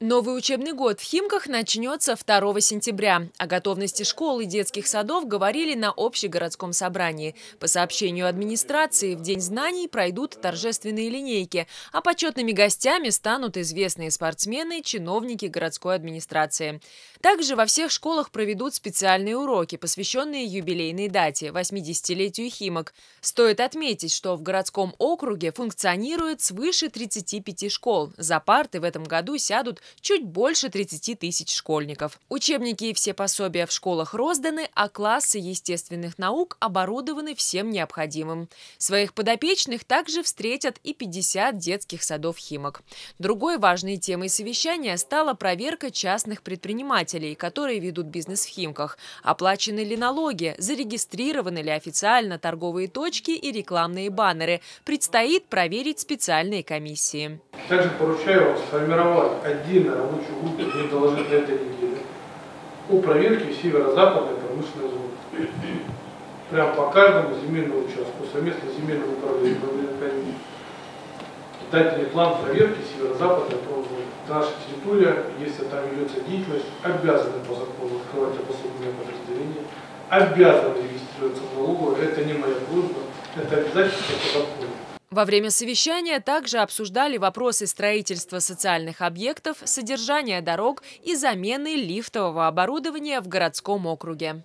Новый учебный год в Химках начнется 2 сентября. О готовности школ и детских садов говорили на общегородском собрании. По сообщению администрации, в День знаний пройдут торжественные линейки, а почетными гостями станут известные спортсмены, чиновники городской администрации. Также во всех школах проведут специальные уроки, посвященные юбилейной дате – 80-летию Химок. Стоит отметить, что в городском округе функционирует свыше 35 школ. За парты в этом году сядут чуть больше 30 тысяч школьников. Учебники и все пособия в школах розданы, а классы естественных наук оборудованы всем необходимым. Своих подопечных также встретят и 50 детских садов Химок. Другой важной темой совещания стала проверка частных предпринимателей, которые ведут бизнес в Химках. Оплачены ли налоги, зарегистрированы ли официально торговые точки и рекламные баннеры. Предстоит проверить специальные комиссии. Также поручаю вам сформировать отдельно рабочую группу, не доложить на этой неделе, о проверке северо-западной промышленной зоны. Прям по каждому земельному участку, совместно с земельным управлением дать мне план проверки северо-западной промзоны. Наша территория, если там ведется деятельность, обязаны по закону открывать обособленное подразделение, обязаны регистрироваться в налоговую. Это не моя просьба, это обязательство по закону. Во время совещания также обсуждали вопросы строительства социальных объектов, содержания дорог и замены лифтового оборудования в городском округе.